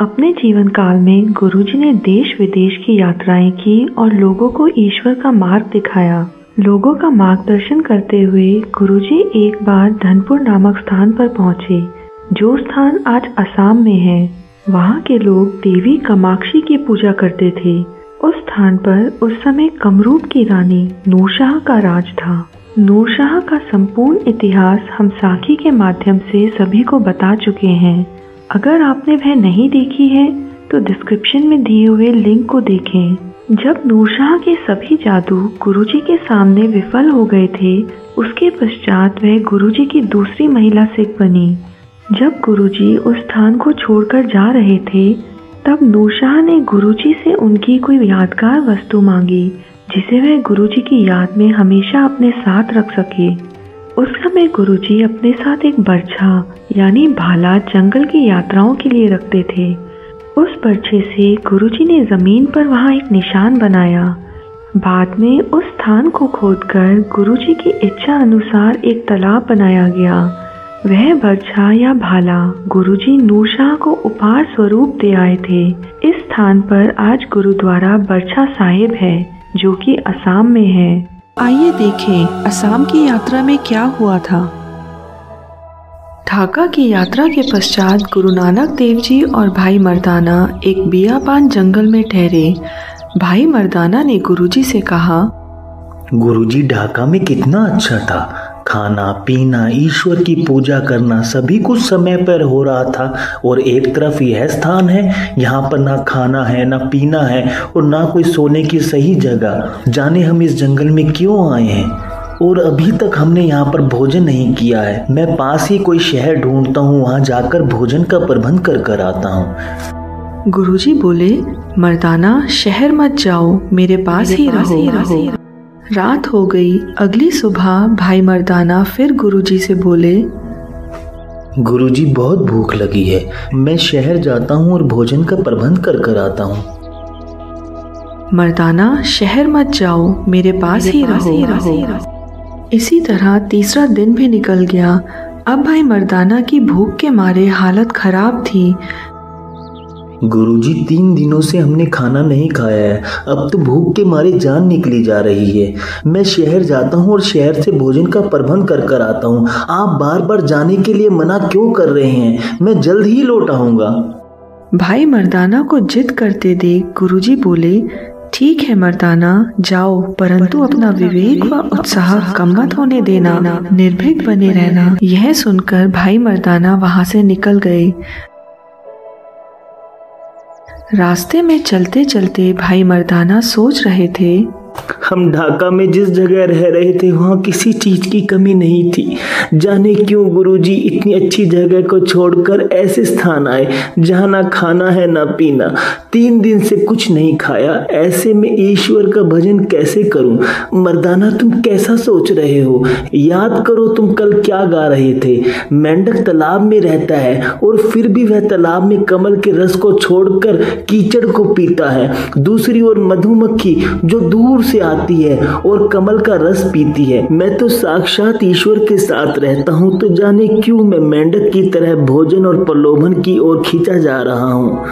अपने जीवन काल में गुरुजी ने देश विदेश की यात्राएँ की और लोगों को ईश्वर का मार्ग दिखाया। लोगों का मार्गदर्शन करते हुए गुरुजी एक बार धनपुर नामक स्थान पर पहुँचे, जो स्थान आज असम में है। वहाँ के लोग देवी कामाक्षी की पूजा करते थे। उस स्थान पर उस समय कमरूप की रानी नूरशाह का राज था। नूरशाह का संपूर्ण इतिहास हम साखी के माध्यम से सभी को बता चुके हैं। अगर आपने वह नहीं देखी है तो डिस्क्रिप्शन में दिए हुए लिंक को देखें। जब नूरशाह के सभी जादू गुरुजी के सामने विफल हो गए थे, उसके पश्चात वह गुरुजी की दूसरी महिला सिख बनी। जब गुरुजी उस स्थान को छोड़कर जा रहे थे, तब नूरशाह ने गुरुजी से उनकी कोई यादगार वस्तु मांगी, जिसे वह गुरुजी की याद में हमेशा अपने साथ रख सके। उस समय गुरुजी अपने साथ एक बर्छा, यानी भाला जंगल की यात्राओं के लिए रखते थे। उस बर्छे से गुरुजी ने ज़मीन पर वहाँ एक निशान बनाया। बाद में उस स्थान को खोदकर गुरुजी की इच्छा अनुसार एक तालाब बनाया गया। वह बर्छा या भाला गुरुजी नूरशाह को उपहार स्वरूप दे आए थे। इस स्थान पर आज गुरुद्वारा बर्छा साहिब है, जो कि असम में है। आइए देखें, असम की यात्रा में क्या हुआ था। ढाका की यात्रा के पश्चात गुरु नानक देव जी और भाई मर्दाना एक बियाबान जंगल में ठहरे। भाई मर्दाना ने गुरुजी से कहा, गुरुजी, ढाका में कितना अच्छा था। खाना पीना ईश्वर की पूजा करना सभी कुछ समय पर हो रहा था और एक तरफ़ यह स्थान है यहाँ पर ना खाना है ना पीना है और ना कोई सोने की सही जगह। जाने हम इस जंगल में क्यों आए हैं? और अभी तक हमने यहाँ पर भोजन नहीं किया है। मैं पास ही कोई शहर ढूंढता हूँ वहाँ जाकर भोजन का प्रबंध कर कर आता हूँ। गुरुजी बोले मर्दाना शहर मत जाओ मेरे पास मेरे ही रहो, रहो। रात हो गई। अगली सुबह भाई मर्दाना फिर गुरुजी से बोले गुरुजी बहुत भूख लगी है। मैं शहर जाता हूँ और भोजन का प्रबंध कर कर आता हूँ। मर्दाना शहर मत जाओ मेरे पास मेरे ही रहो, रहो। इसी तरह तीसरा दिन भी निकल गया। अब भाई मर्दाना की भूख के मारे हालत खराब थी। गुरुजी तीन दिनों से हमने खाना नहीं खाया है। अब तो भूख के मारे जान निकली जा रही है। मैं शहर जाता हूँ और शहर से भोजन का प्रबंध कर कर आता हूँ। आप बार बार जाने के लिए मना क्यों कर रहे हैं? मैं जल्द ही लौट आऊँगा। भाई मर्दाना को जिद करते देख गुरुजी बोले ठीक है मर्दाना जाओ परंतु अपना विवेक व उत्साह कम मत होने देना। निर्भीक बने रहना। यह सुनकर भाई मर्दाना वहाँ से निकल गए। रास्ते में चलते चलते भाई मर्दाना सोच रहे थे हम ढाका में जिस जगह रह रहे थे, वहाँ किसी चीज़ की कमी नहीं थी। जाने क्यों गुरुजी इतनी अच्छी जगह को छोड़कर ऐसे स्थान आए, जहाँ ना खाना है, ना पीना। तीन दिन से कुछ नहीं खाया। ऐसे में ईश्वर का भजन कैसे करूँ? मर्दाना, तुम कैसा सोच रहे हो? याद करो तुम कल क्या गा रहे थे। मेंढक तालाब में रहता है और फिर भी वह तालाब में कमल के रस को छोड़कर कीचड़ को पीता है। दूसरी ओर मधुमक्खी, जो दूर से आती है और कमल का रस पीती है। मैं तो साक्षात ईश्वर के साथ रहता हूँ तो जाने क्यों मैं मेंढक की तरह भोजन और प्रलोभन की ओर खींचा जा रहा हूँ?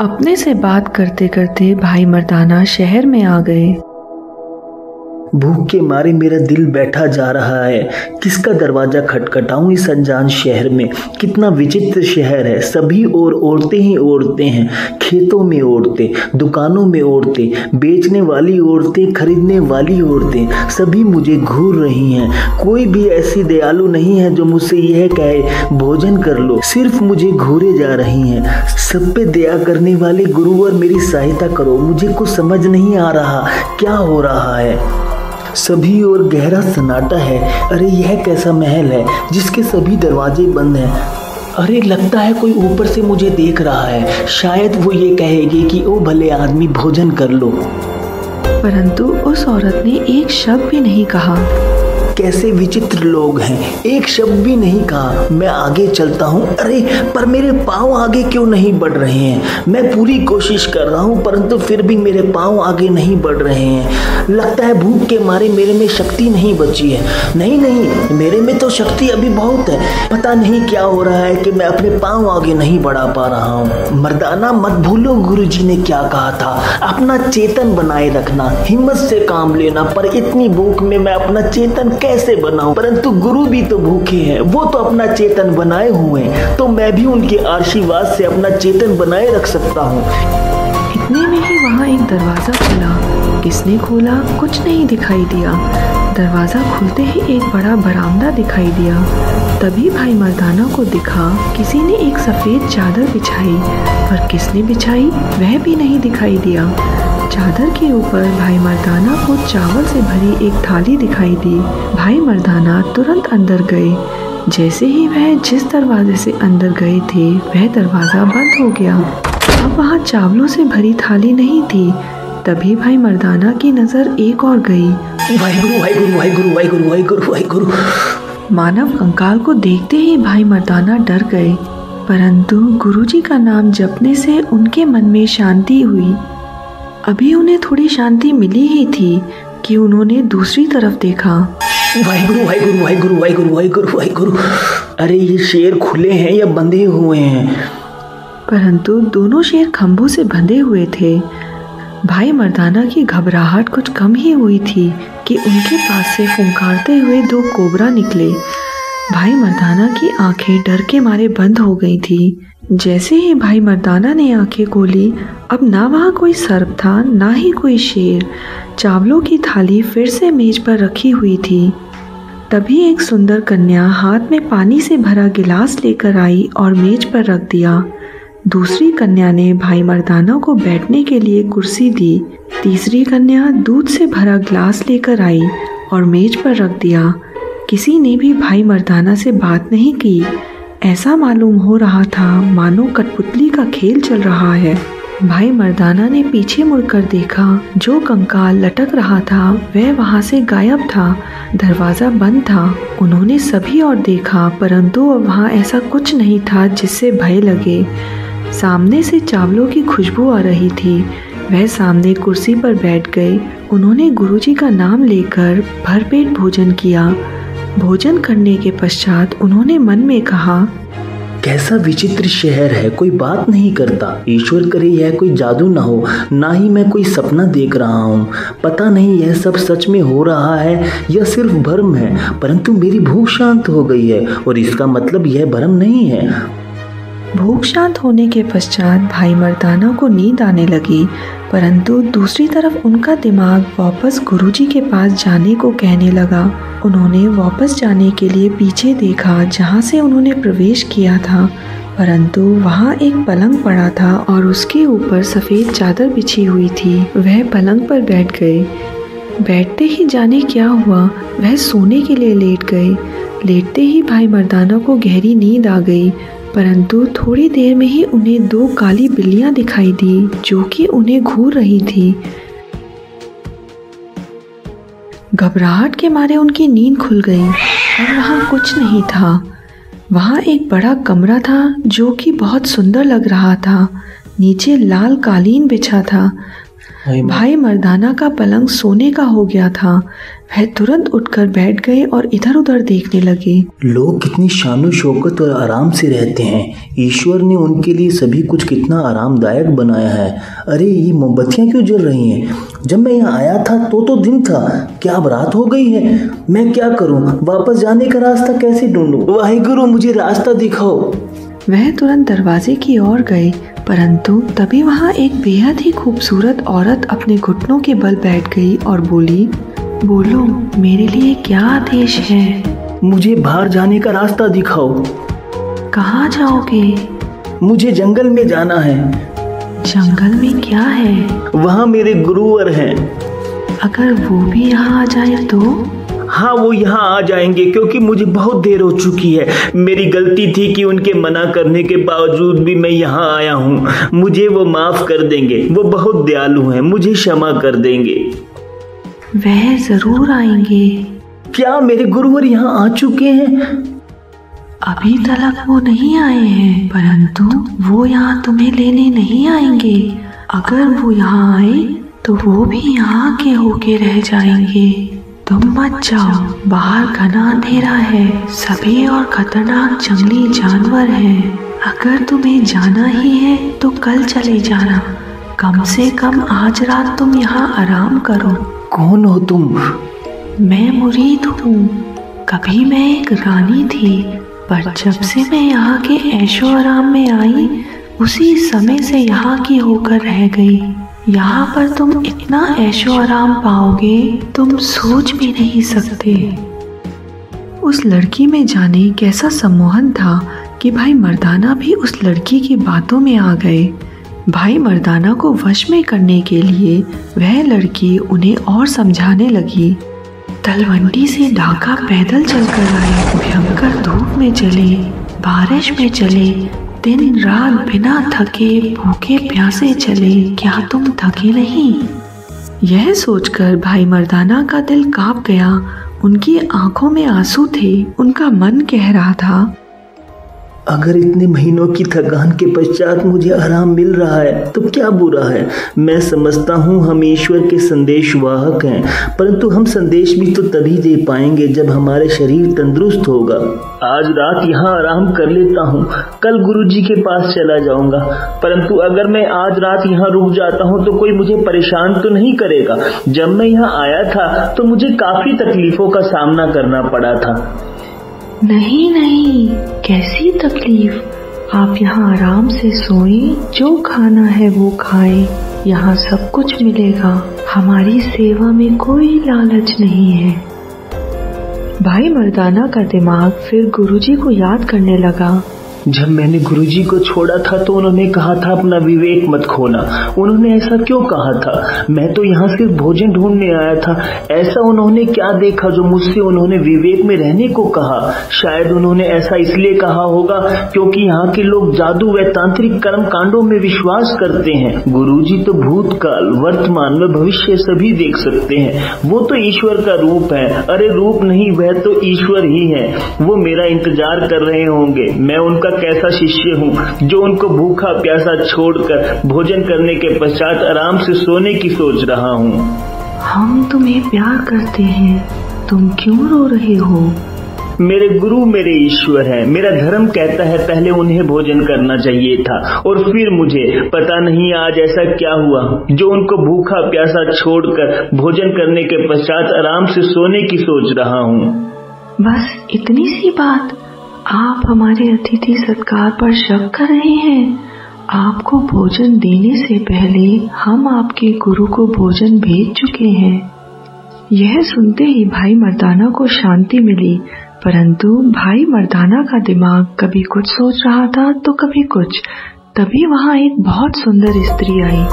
अपने से बात करते करते भाई मर्दाना शहर में आ गए। भूख के मारे मेरा दिल बैठा जा रहा है। किसका दरवाज़ा खटखटाऊं इस अनजान शहर में? कितना विचित्र शहर है। सभी और औरतें ही औरतें हैं। खेतों में औरतें, दुकानों में औरतें, बेचने वाली औरतें, खरीदने वाली औरतें, सभी मुझे घूर रही हैं। कोई भी ऐसी दयालु नहीं है जो मुझसे यह कहे, भोजन कर लो। सिर्फ़ मुझे घूरे जा रही हैं। सब पे दया करने वाले गुरुवर मेरी सहायता करो। मुझे कुछ समझ नहीं आ रहा। क्या हो रहा है? सभी और गहरा सन्नाटा है। अरे, यह कैसा महल है, जिसके सभी दरवाजे बंद हैं? अरे, लगता है कोई ऊपर से मुझे देख रहा है। शायद वो ये कहेगी कि, ओ, भले आदमी, भोजन कर लो। परंतु उस औरत ने एक शब्द भी नहीं कहा। कैसे विचित्र लोग हैं। एक शब्द भी नहीं कहा, मैं आगे चलता हूँ। अरे, पर मेरे पाँव आगे क्यों नहीं बढ़ रहे हैं? मैं पूरी कोशिश कर रहा हूँ, परंतु फिर भी मेरे पाँव आगे नहीं बढ़ रहे हैं। लगता है भूख के मारे मेरे में शक्ति नहीं बची है। नहीं नहीं, मेरे में तो शक्ति अभी बहुत है। पता नहीं क्या हो रहा है कि मैं अपने पाँव आगे नहीं बढ़ा पा रहा हूँ। मर्दाना, मत भूलो गुरु जी ने क्या कहा था। अपना चेतन बनाए रखना, हिम्मत से काम लेना, पर इतनी भूख में मैं अपना चेतन कैसे बनाऊँ? परंतु गुरु भी तो भूखे हैं। वो तो अपना चेतन बनाए हुए हैं। तो मैं भी उनके आशीर्वाद से अपना चेतन बनाए रख सकता हूँ। इतने में ही वहाँ एक दरवाज़ा खुला। किसने खोला? कुछ नहीं दिखाई दिया। दरवाज़ा खुलते ही एक बड़ा बरामदा दिखाई दिया। तभी भाई मर्दाना को दिखा, किसी ने एक सफ़ेद चादर बिछाई। पर किसने बिछाई, वह भी नहीं दिखाई दिया। चादर के ऊपर भाई मर्दाना को चावल से भरी एक थाली दिखाई दी। भाई मर्दाना तुरंत अंदर गए जैसे ही वह जिस दरवाजे से अंदर गए थे वह दरवाज़ा बंद हो गया। अब वहाँ चावलों से भरी थाली नहीं थी। तभी भाई मर्दाना की नज़र एक और गई। वाहिगुरु वाहिगुरु वाहिगुरु वाहिगुरु वाहिगुरु वाहिगुरु। मानव कंकाल को देखते ही भाई मर्दाना डर गए। परंतु गुरुजी का नाम जपने से उनके मन में शांति हुई। अभी उन्हें थोड़ी शांति मिली ही थी कि उन्होंने दूसरी तरफ़ देखा। वाहिगुरु वाहिगुरु वाहिगुरु वाहिगुरु वाहिगुरु वाहिगुरु। अरे ये शेर खुले हैं या बंधे हुए हैं? परंतु दोनों शेर खंभों से बंधे हुए थे। भाई मर्दाना की घबराहट कुछ कम ही हुई थी कि उनके पास से फुंकारते हुए दो कोबरा निकले। भाई मर्दाना की आँखें डर के मारे बंद हो गई थी। जैसे ही भाई मर्दाना ने आँखें खोली, अब ना वहाँ कोई सर्प था, ना ही कोई शेर। चावलों की थाली फिर से मेज पर रखी हुई थी। तभी एक सुंदर कन्या हाथ में पानी से भरा गिलास लेकर आई और मेज पर रख दिया। दूसरी कन्या ने भाई मर्दाना को बैठने के लिए कुर्सी दी। तीसरी कन्या दूध से भरा गिलास लेकर आई और मेज पर रख दिया। किसी ने भी भाई मर्दाना से बात नहीं की। ऐसा मालूम हो रहा था मानो कठपुतली का खेल चल रहा है। भाई मर्दाना ने पीछे मुड़कर देखा, जो कंकाल लटक रहा था, वह वहाँ से गायब था, दरवाज़ा बंद था। उन्होंने सभी और देखा, परंतु अब वहाँ ऐसा कुछ नहीं था जिससे भय लगे। सामने से चावलों की खुशबू आ रही थी। वह सामने कुर्सी पर बैठ गए। उन्होंने गुरुजी का नाम लेकर भरपेट भोजन किया। भोजन करने के पश्चात उन्होंने मन में कहा, कैसा विचित्र शहर है, कोई बात नहीं करता। ईश्वर करे यह कोई जादू ना हो, ना ही मैं कोई सपना देख रहा हूँ। पता नहीं यह सब सच में हो रहा है या सिर्फ़ भ्रम है, परंतु मेरी भूख शांत हो गई है, और इसका मतलब यह भ्रम नहीं है। भूख शांत होने के पश्चात भाई मर्दाना को नींद आने लगी, परंतु दूसरी तरफ़ उनका दिमाग वापस गुरुजी के पास जाने को कहने लगा। उन्होंने वापस जाने के लिए पीछे देखा जहाँ से उन्होंने प्रवेश किया था, परंतु वहाँ एक पलंग पड़ा था और उसके ऊपर सफ़ेद चादर बिछी हुई थी। वह पलंग पर बैठ गए। बैठते ही जाने क्या हुआ, वह सोने के लिए लेट गए। लेटते ही भाई मर्दाना को गहरी नींद आ गई। परंतु थोड़ी देर में ही उन्हें दो काली बिल्लियाँ दिखाई दी जो कि उन्हें घूर रही थी। घबराहट के मारे उनकी नींद खुल गई और वहाँ कुछ नहीं था। वहाँ एक बड़ा कमरा था जो कि बहुत सुंदर लग रहा था। नीचे लाल कालीन बिछा था। भाई मर्दाना का पलंग सोने का हो गया था। वह तुरंत उठकर बैठ गए और इधर उधर देखने लगे। लोग कितनी शानो शौकत और आराम से रहते हैं। ईश्वर ने उनके लिए सभी कुछ कितना आरामदायक बनाया है। अरे ये मोमबत्तियाँ क्यों जल रही हैं? जब मैं यहाँ आया था तो तो दिन था। क्या अब रात हो गई है? मैं क्या करूँ? वापस जाने का रास्ता कैसे ढूंढूं? वाहे गुरु मुझे रास्ता दिखाओ। वह तुरंत दरवाजे की ओर गए परंतु तभी वहाँ एक बेहद ही खूबसूरत औरत अपने घुटनों के बल बैठ गई और बोली बोलो मेरे लिए क्या आदेश है? मुझे बाहर जाने का रास्ता दिखाओ। कहाँ जाओगे? मुझे जंगल में जाना है। जंगल में क्या है? वहाँ मेरे गुरुवर हैं। अगर वो भी यहाँ आ जाए तो? हाँ वो यहाँ आ जाएँगे क्योंकि मुझे बहुत देर हो चुकी है। मेरी गलती थी कि उनके मना करने के बावजूद भी मैं यहाँ आया हूँ। मुझे वो माफ़ कर देंगे। वो बहुत दयालु हैं मुझे क्षमा कर देंगे। वह ज़रूर आएँगे। क्या मेरे गुरुवर यहाँ आ चुके हैं? अभी तक वो नहीं आए हैं परंतु वो यहाँ तुम्हें लेने नहीं आएँगे। अगर वो यहाँ आए तो वो भी यहाँ के होके रह जाएँगे। तुम मत जाओ बाहर घना अंधेरा है सभी और खतरनाक जंगली जानवर हैं। अगर तुम्हें जाना ही है तो कल चले जाना। कम से कम आज रात तुम यहाँ आराम करो। कौन हो तुम? मैं मुरीद हूँ। कभी मैं एक रानी थी, पर जब से मैं यहाँ के ऐशो आराम में आई, उसी समय से यहाँ की होकर रह गई। यहाँ पर तुम इतना ऐशो आराम पाओगे, तुम सोच भी नहीं सकते। उस लड़की में जाने कैसा सम्मोहन था कि भाई मर्दाना भी उस लड़की की बातों में आ गए। भाई मर्दाना को वश में करने के लिए वह लड़की उन्हें और समझाने लगी। तलवंडी से ढाका पैदल चलकर आए। भयंकर धूप में चले, बारिश में चले, दिन रात बिना थके भूखे प्यासे चले। क्या तुम थके नहीं? यह सोचकर भाई मर्दाना का दिल काँप गया। उनकी आँखों में आँसू थे। उनका मन कह रहा था अगर इतने महीनों की थकान के पश्चात मुझे आराम मिल रहा है तो क्या बुरा है? मैं समझता हूँ हम ईश्वर के संदेश वाहक हैं, परंतु हम संदेश भी तो तभी दे पाएँगे जब हमारे शरीर तंदुरुस्त होगा। आज रात यहाँ आराम कर लेता हूँ, कल गुरु जी के पास चला जाऊँगा, परंतु अगर मैं आज रात यहाँ रुक जाता हूँ तो कोई मुझे परेशान तो नहीं करेगा। जब मैं यहाँ आया था तो मुझे काफ़ी तकलीफों का सामना करना पड़ा था। नहीं नहीं, कैसी तकलीफ़? आप यहाँ आराम से सोए, जो खाना है वो खाए, यहाँ सब कुछ मिलेगा। हमारी सेवा में कोई लालच नहीं है। भाई मर्दाना का दिमाग फिर गुरुजी को याद करने लगा। जब मैंने गुरुजी को छोड़ा था तो उन्होंने कहा था, अपना विवेक मत खोना। उन्होंने ऐसा क्यों कहा था? मैं तो यहाँ सिर्फ़ भोजन ढूँढने आया था। ऐसा उन्होंने क्या देखा जो मुझसे उन्होंने विवेक में रहने को कहा? शायद उन्होंने ऐसा इसलिए कहा होगा क्योंकि यहाँ के लोग जादू व तांत्रिक कर्म कांडों में विश्वास करते हैं। गुरुजी तो भूतकाल, वर्तमान व भविष्य सभी देख सकते हैं। वो तो ईश्वर का रूप है। अरे रूप नहीं, वह तो ईश्वर ही है। वो मेरा इंतज़ार कर रहे होंगे। मैं उनका कैसा शिष्य हूँ जो उनको भूखा प्यासा छोड़कर भोजन करने के पश्चात आराम से सोने की सोच रहा हूँ। हम तुम्हें प्यार करते हैं। तुम क्यों रो रहे हो? मेरे गुरु मेरे ईश्वर हैं। मेरा धर्म कहता है पहले उन्हें भोजन करना चाहिए था और फिर मुझे। पता नहीं आज ऐसा क्या हुआ। जो उनको भूखा प्यासा छोड़कर भोजन करने के पश्चात आराम से सोने की सोच रहा हूँ। बस इतनी सी बात। आप हमारे अतिथि सत्कार पर शक कर रहे हैं। आपको भोजन देने से पहले हम आपके गुरु को भोजन भेज चुके हैं। यह सुनते ही भाई मर्दाना को शांति मिली, परंतु भाई मर्दाना का दिमाग कभी कुछ सोच रहा था तो कभी कुछ। तभी वहाँ एक बहुत सुंदर स्त्री आई।